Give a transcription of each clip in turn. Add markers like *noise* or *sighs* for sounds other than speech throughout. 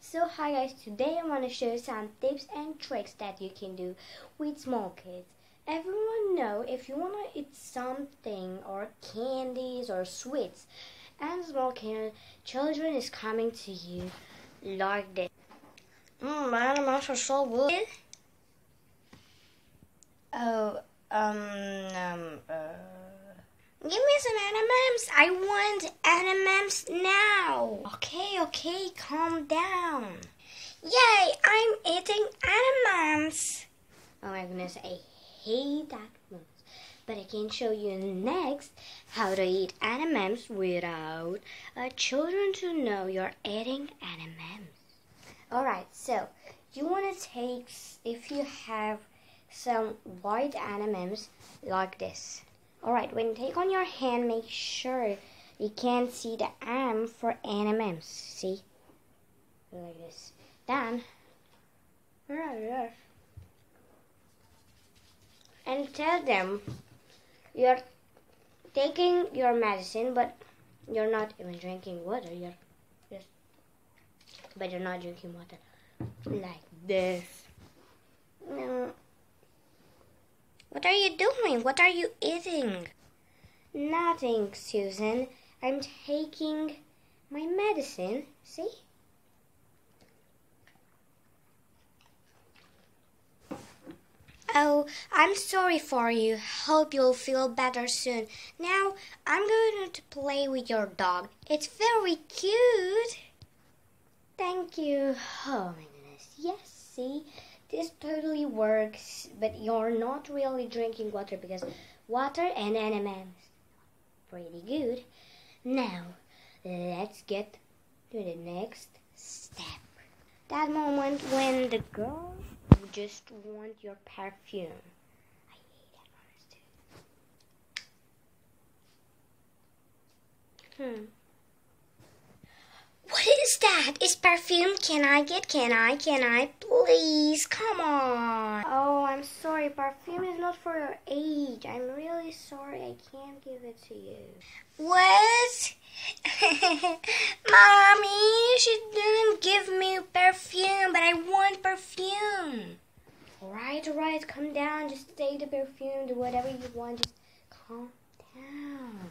so hi guys, today I want to show you some tips and tricks that you can do with small kids. Everyone know if you want to eat something or candies or sweets and small kid, children is coming to you like this. Mmm, bananas are so good. Oh, um, um, uh... Give me some M&Ms. I want M&Ms now. Okay, okay, calm down. Yay, I'm eating M&Ms. Oh my goodness, I hate that one. But I can show you next how to eat M&Ms without children to know you're eating M&Ms. Alright, so you want to take, if you have some white M&Ms like this Alright, when you take on your hand, make sure you can see the M for M&Ms. See? Like this. Then, and tell them you're taking your medicine, but you're not even drinking water. You're just, but you're not drinking water like this. No. What are you doing? What are you eating? Nothing, Susan. I'm taking my medicine. See? Oh, I'm sorry for you. Hope you'll feel better soon. Now, I'm going to play with your dog. It's very cute. Thank you. Oh my goodness. Yes, see? This totally works, but you're not really drinking water because water and M&Ms pretty good. Now, let's get to the next step. That moment when the girl just want your perfume. I hate that too. Hmm. That? Is perfume? Can I get? Can I? Can I? Please, come on. Oh, I'm sorry. Perfume is not for your age. I'm really sorry. I can't give it to you. What? *laughs* Mommy, she didn't give me perfume, but I want perfume. Alright, alright, come down. Just take the perfume, do whatever you want. Just calm down.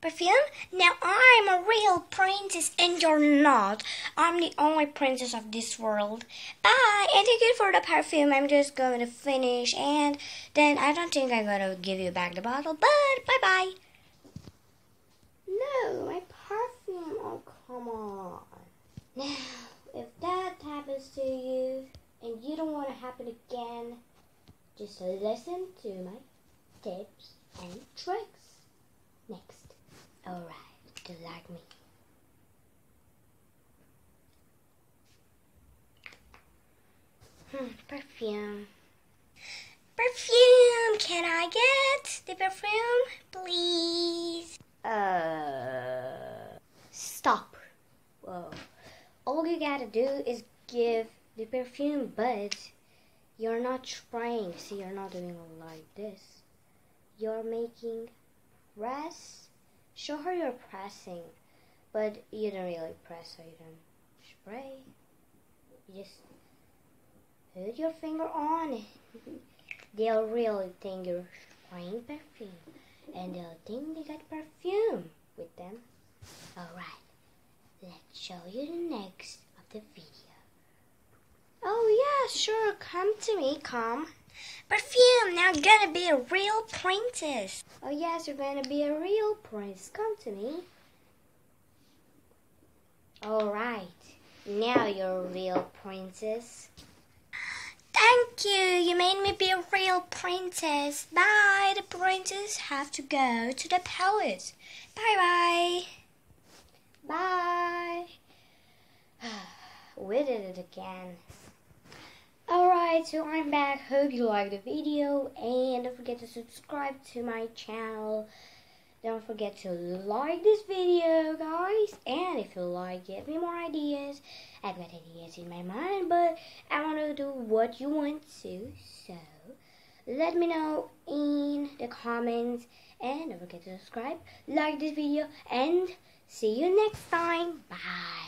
Perfume? Now I'm a real princess and you're not. I'm the only princess of this world. Bye. And thank you for the perfume. I'm just going to finish and then I don't think I'm going to give you back the bottle. But bye bye. No, my perfume. Oh, come on. Now, if that happens to you and you don't want to happen again, just listen to my tips and tricks. Next. Alright, do like me. Hmm, perfume. Perfume! Can I get the perfume, please? Uh, stop. Whoa. All you gotta do is give the perfume, but you're not spraying. See, you're not doing like this. You're making press Show her you're pressing, but you don't really press so you don't spray. You just put your finger on it. *laughs* they'll really think you're spraying perfume, and they'll think they got perfume with them. Alright, let's show you the next of the video. Oh yeah, sure, come to me, come. Perfume, now gonna be a real princess. Oh yes, you're gonna be a real prince. Come to me. Alright, now you're a real princess. Thank you, you made me be a real princess. Bye, the princess have to go to the palace. Bye bye. *sighs* Bye. we did it again. Alright, so I'm back. Hope you liked the video and don't forget to subscribe to my channel. Don't forget to like this video, guys. And if you like, give me more ideas. I've got ideas in my mind, but I want to do what you want to. So, let me know in the comments. And don't forget to subscribe, like this video, and see you next time. Bye.